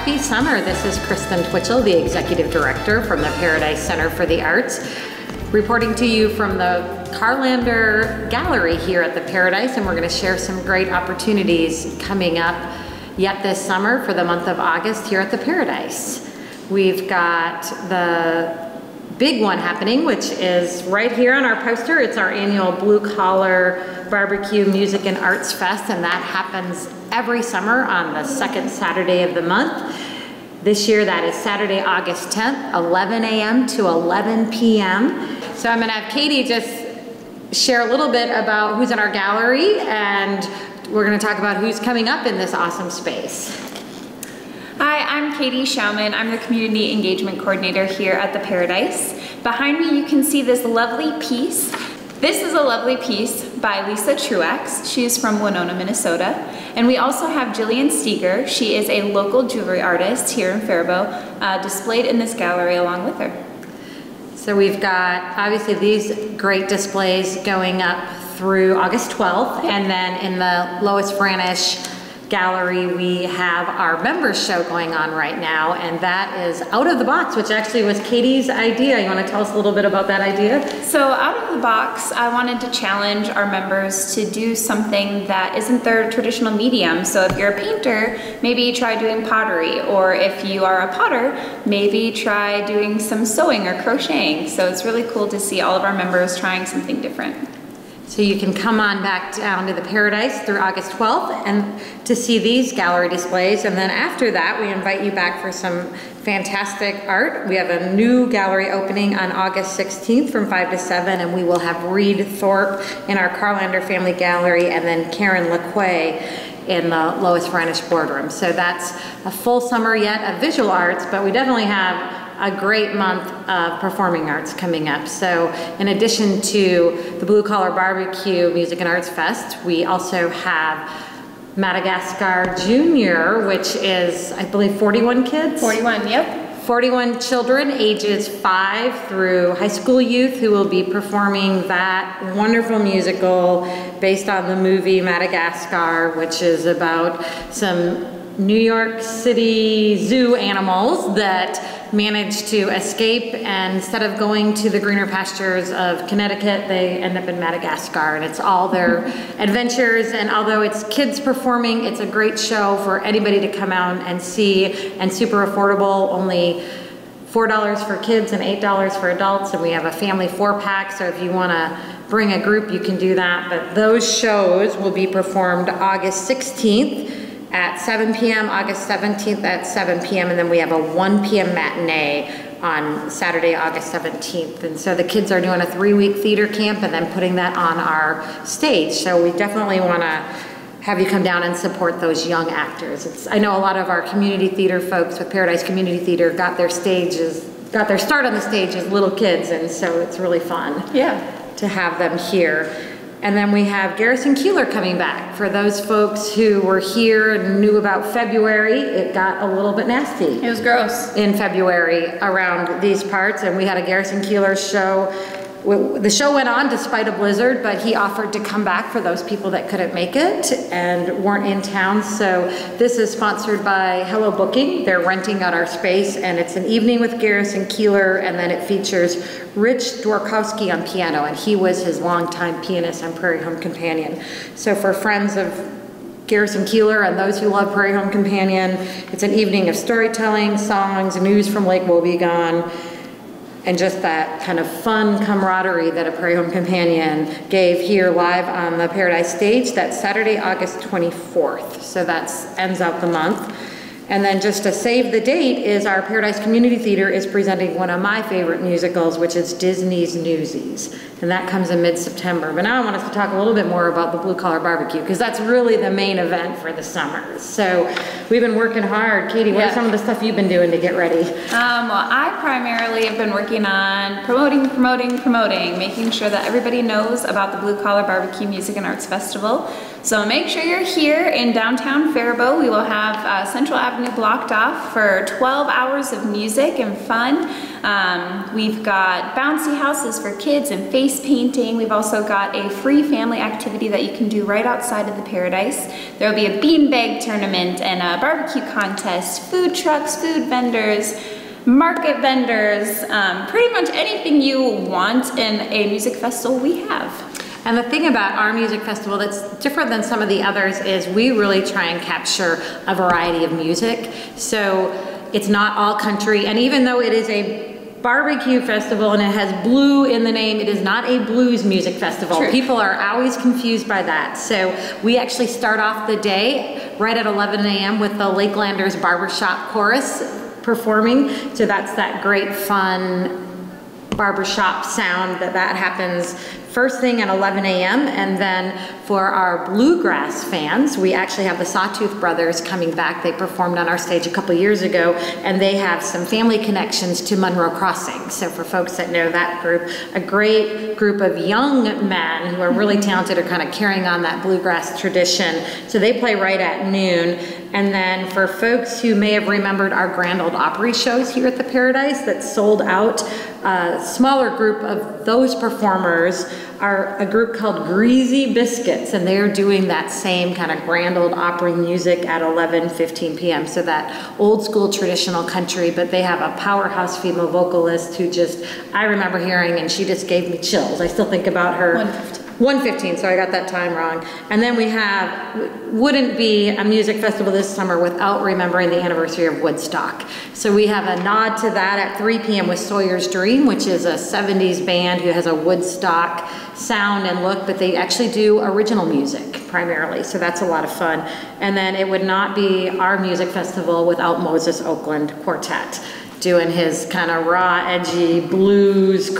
Happy summer. This is Kristen Twitchell, the Executive Director from the Paradise Center for the Arts, reporting to you from the Carlander Gallery here at the Paradise, and we're going to share some great opportunities coming up yet this summer for the month of August here at the Paradise. We've got the big one happening, which is right here on our poster. It's our annual Blue Collar Barbecue Music and Arts Fest, and that happens every summer on the second Saturday of the month. This year, that is Saturday, August 10th, 11 a.m. to 11 p.m. So I'm gonna have Katie just share a little bit about who's in our gallery, and we're gonna talk about who's coming up in this awesome space. Hi, I'm Katie Schauman. I'm the Community Engagement Coordinator here at the Paradise. Behind me you can see this lovely piece. This is a lovely piece by Lisa Truax. She is from Winona, Minnesota. And we also have Jillian Steger. She is a local jewelry artist here in Faribault, uh, displayed in this gallery along with her. So we've got obviously these great displays going up through August 12th, and then in the Lois Branish gallery, we have our members show going on right now, and that is Out of the Box, which actually was Katie's idea. You want to tell us a little bit about that idea? So, Out of the Box, I wanted to challenge our members to do something that isn't their traditional medium. So, if you're a painter, maybe try doing pottery, or if you are a potter, maybe try doing some sewing or crocheting. So, it's really cool to see all of our members trying something different. So you can come on back down to the Paradise through August 12th and to see these gallery displays. And then after that, we invite you back for some fantastic art. We have a new gallery opening on August 16th from 5 to 7, and we will have Reed Thorpe in our Carlander Family Gallery and then Karen LaQuay in the Lois Branish Boardroom. So that's a full summer yet of visual arts, but we definitely have a great month of performing arts coming up. So in addition to the Blue Collar Barbecue Music and Arts Fest, we also have Madagascar Junior, which is, I believe, 41 kids? 41, yep. 41 children ages 5 through high school youth who will be performing that wonderful musical based on the movie Madagascar, which is about some New York City zoo animals that managed to escape and instead of going to the greener pastures of Connecticut, they end up in Madagascar and it's all their adventures. And although it's kids performing, it's a great show for anybody to come out and see and super affordable, only $4 for kids and $8 for adults and we have a family four pack so if you want to bring a group you can do that. But those shows will be performed August 16th at 7 p.m., August 17th at 7 p.m., and then we have a 1 p.m. matinee on Saturday, August 17th. And so the kids are doing a three-week theater camp and then putting that on our stage. So we definitely want to have you come down and support those young actors. It's, I know a lot of our community theater folks with Paradise Community Theater got their stages, got their start on the stage as little kids, and so it's really fun. Yeah. To have them here. And then we have Garrison Keillor coming back. For those folks who were here and knew about February, it got a little bit nasty. It was gross. In February around these parts, and we had a Garrison Keillor show the show went on despite a blizzard, but he offered to come back for those people that couldn't make it and weren't in town. So this is sponsored by Hello Booking. They're renting out our space and it's an evening with Garrison Keillor and then it features Rich Dworkowski on piano and he was his longtime pianist on Prairie Home Companion. So for friends of Garrison Keillor and those who love Prairie Home Companion, it's an evening of storytelling, songs, news from Lake Wobegon, and just that kind of fun camaraderie that a Prairie Home Companion gave here live on the Paradise stage. That's Saturday, August 24th. So that ends out the month. And then just to save the date is our Paradise Community Theater is presenting one of my favorite musicals, which is Disney's Newsies. And that comes in mid-September. But now I want us to talk a little bit more about the Blue Collar Barbecue, because that's really the main event for the summer. So we've been working hard. Katie, what yeah. are some of the stuff you've been doing to get ready? Um, well, I primarily have been working on promoting, promoting, promoting, making sure that everybody knows about the Blue Collar Barbecue Music and Arts Festival. So make sure you're here in downtown Faribault. We will have uh, Central Avenue Blocked off for 12 hours of music and fun. Um, we've got bouncy houses for kids and face painting. We've also got a free family activity that you can do right outside of the Paradise. There will be a beanbag tournament and a barbecue contest, food trucks, food vendors, market vendors, um, pretty much anything you want in a music festival we have. And the thing about our music festival that's different than some of the others is we really try and capture a variety of music. So it's not all country, and even though it is a barbecue festival and it has blue in the name, it is not a blues music festival. True. People are always confused by that. So we actually start off the day right at 11 a.m. with the Lakelanders Barbershop Chorus performing. So that's that great fun barbershop sound that that happens first thing at 11 a.m. And then for our bluegrass fans, we actually have the Sawtooth Brothers coming back. They performed on our stage a couple years ago, and they have some family connections to Monroe Crossing. So for folks that know that group, a great group of young men who are really mm-hmm. talented are kind of carrying on that bluegrass tradition. So they play right at noon. And then for folks who may have remembered our Grand Old Opry shows here at the Paradise that sold out, a smaller group of those performers are a group called Greasy Biscuits, and they're doing that same kind of Grand old Opry music at 11, 15 p.m. So that old school traditional country, but they have a powerhouse female vocalist who just, I remember hearing, and she just gave me chills. I still think about her. 115. 115, so I got that time wrong. And then we have, wouldn't be a music festival this summer without remembering the anniversary of Woodstock. So we have a nod to that at 3 p.m. with Sawyer's Dream, which is a 70s band who has a Woodstock sound and look, but they actually do original music primarily, so that's a lot of fun. And then it would not be our music festival without Moses Oakland Quartet doing his kind of raw, edgy blues,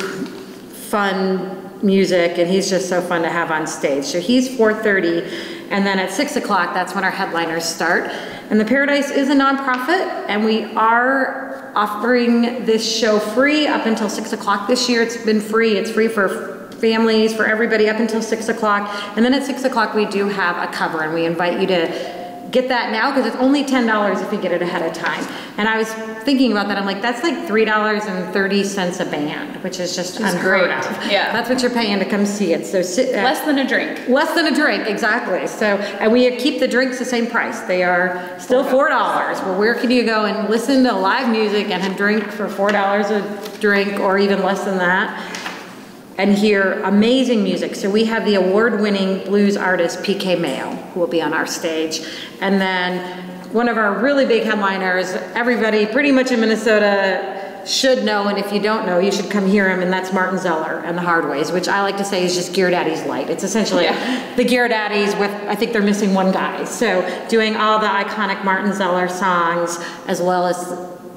fun music, and he's just so fun to have on stage. So he's 4.30, and then at 6 o'clock, that's when our headliners start. And the Paradise is a nonprofit, and we are offering this show free up until 6 o'clock this year. It's been free. It's free for families, for everybody up until 6 o'clock. And then at 6 o'clock, we do have a cover, and we invite you to get that now because it's only $10 if you get it ahead of time. And I was thinking about that. I'm like, that's like $3.30 a band, which is just is unheard great. of. Yeah. That's what you're paying to come see it. So sit, uh, Less than a drink. Less than a drink, exactly. So, and we keep the drinks the same price. They are still four dollars. Well, where can you go and listen to live music and a drink for four dollars a drink, or even less than that? and hear amazing music. So we have the award-winning blues artist PK Mayo, who will be on our stage. And then one of our really big headliners, everybody pretty much in Minnesota should know, and if you don't know, you should come hear him, and that's Martin Zellar and the Hardways, which I like to say is just Gear Daddy's light. It's essentially Yeah. the Gear Daddies with, I think they're missing one guy. So doing all the iconic Martin Zellar songs, as well as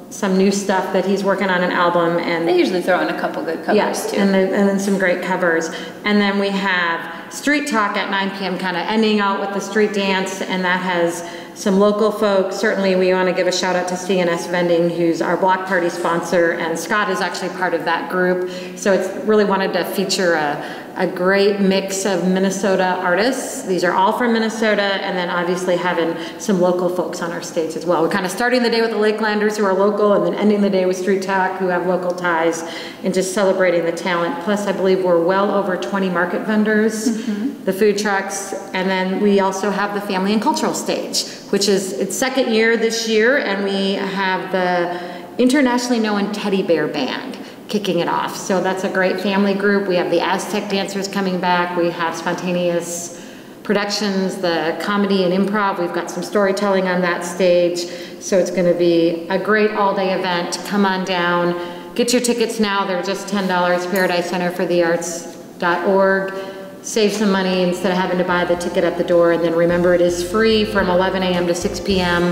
some new stuff that he's working on an album and They usually throw in a couple good covers Yes, too. and then, and then some great covers. And then we have Street Talk at 9 p.m., kind of ending out with the street dance, and that has some local folks. Certainly, we want to give a shout out to CNS Vending, who's our block party sponsor, and Scott is actually part of that group. So it's really wanted to feature a, a great mix of Minnesota artists. These are all from Minnesota, and then obviously having some local folks on our stage as well. We're kind of starting the day with the Lakelanders who are local, and then ending the day with Street Talk who have local ties, and just celebrating the talent. Plus, I believe we're well over 20 market vendors, mm-hmm. the food trucks, and then we also have the family and cultural stage, which is its second year this year, and we have the internationally known Teddy Bear Band kicking it off. So that's a great family group. We have the Aztec dancers coming back. We have spontaneous productions, the comedy and improv. We've got some storytelling on that stage. So it's going to be a great all-day event. Come on down. Get your tickets now. They're just $10. Paradise Center for the Arts.org. Save some money instead of having to buy the ticket at the door. And then remember, it is free from 11 a.m. to 6 p.m.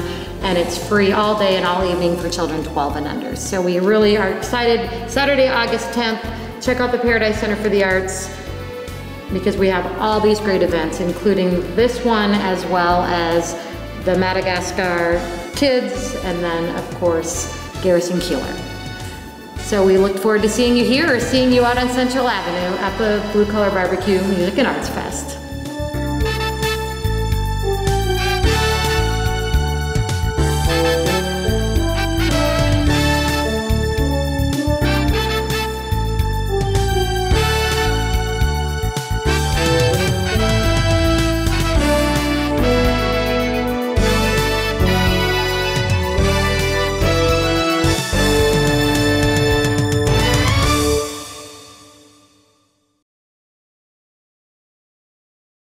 And it's free all day and all evening for children 12 and under. So we really are excited. Saturday, August 10th, check out the Paradise Center for the Arts because we have all these great events, including this one as well as the Madagascar Kids and then, of course, Garrison Keillor. So we look forward to seeing you here or seeing you out on Central Avenue at the Blue Collar Barbecue Music and Arts Fest.